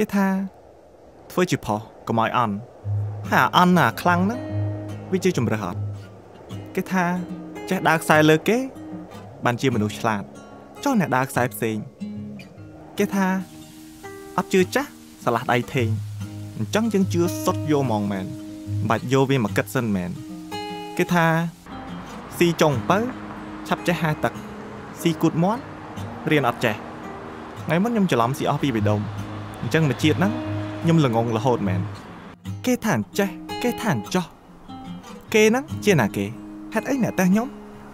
គេថាធ្វើជាផុសកុំឲ្យអន់ហើយអាអន់ណាខ្លាំងហ្នឹងវាជាជំរើសអត់គេថាចេះដើរខ្សែលើគេ បានជាមនុស្សឆ្លាតចុះអ្នកដើរខ្សែផ្សេងគេថាអត់ជឿចាស់ឆ្លាស់ដៃថេងអញ្ចឹងយើងជឿសុទ្ធយកហ្មងមែនបាច់យកវាមកគិតសិនមែនគេថាស៊ីចុងបើឆាប់ចេះហាទឹកស៊ីគូតមាត់រៀនអត់ចេះថ្ងៃមុនខ្ញុំច្រឡំស៊ីអស់ពីបេដុំ អញ្ចឹងមួយជាតិហ្នឹងខ្ញុំល្ងងរហូតមែនគេថាអញ្ចេះគេថាអញ្ចោះគេហ្នឹងជាណាគេហេតុអីអ្នកតែខ្ញុំ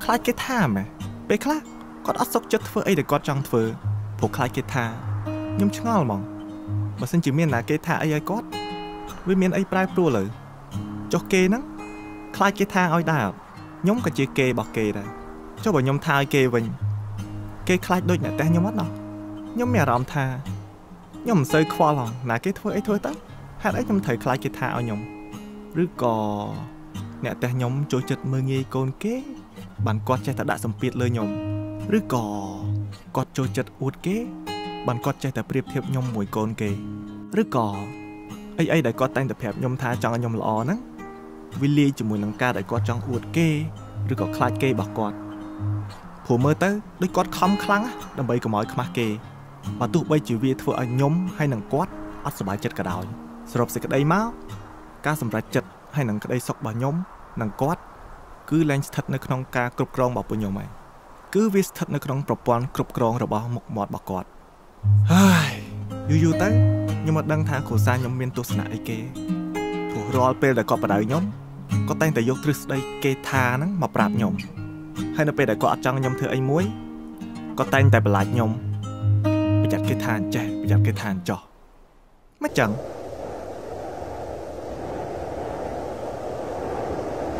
ខ្លាចគេថាម៉េះពេលខ្លះគាត់អត់សុខចិត្តធ្វើអីដែលគាត់ចង់ធ្វើព្រោះខ្លាចគេថាខ្ញុំឆ្ងល់ហ្មងបើសិនជាមានណាគេថាអីឲ្យគាត់វាមានអីប្រែប្រួលលើចុះគេហ្នឹងខ្លាចគេថាឲ្យដែរខ្ញុំក៏ជាគេរបស់គេដែរចុះបើខ្ញុំថាឲ្យគេវិញ គេខ្លាចដូចអ្នកតែខ្ញុំអត់ណោះខ្ញុំមានអារម្មណ៍ថា ខ្ញុំមិនសូវខ្វល់ហងណាគេធ្វើអីធ្វើទៅហេតុអីខ្ញុំត្រូវខ្លាចគេថាឲ្យខ្ញុំឬក៏អ្នកតែខ្ញុំចូលចិត្តមើងងាយកូនគេ បានគាត់ចេះតែដាក់សម្ពាធលើខ្ញុំឬក៏គាត់ចូលចិត្តអួតគេបានគាត់ចេះតែប្រៀបធៀបខ្ញុំមួយកូនគេឬក៏អីអីដែលគាត់តែងតែប្រាប់ខ្ញុំថាចង់ឲ្យខ្ញុំល្អហ្នឹងវាលាយជាមួយនឹងការដែលគាត់ចង់អួតគេឬក៏ខ្លាចគេរបស់គាត់ព្រោះមើលទៅដូចគាត់ខំខ្លាំងដើម្បីកុំឲ្យខ្មាស់គេ បើទោះបីជាវាធ្វើឲ្យខ្ញុំហើយនឹងគាត់អត់សុបាយចិត្តក៏ដោយសរុបសេចក្តីមកការសម្រេចចិត្តហើយនឹងក្តីសុខរបស់ខ្ញុំនិងគាត់គឺលែងស្ថិតនៅក្នុងការគ្រប់គ្រងរបស់ពួកខ្ញុំឯងគឺវាស្ថិតនៅក្នុងប្រព័ន្ធគ្រប់គ្រងរបស់មុខមាត់របស់គាត់ហើយយូរយូរទៅខ្ញុំអត់ដឹងថាគ្រួសារខ្ញុំមានទស្សនៈអីគេព្រោះរាល់ពេលដែលគាត់បដៅខ្ញុំគាត់តែងតែយកទ្រឹស្ដីគេថាហ្នឹងមកប្រាប់ខ្ញុំហើយនៅពេលដែលគាត់អត់ចង់ខ្ញុំធ្វើអីមួយគាត់តែងតែបន្លាចខ្ញុំ ប្រយ័ត្នគេថាអញ្ចេះ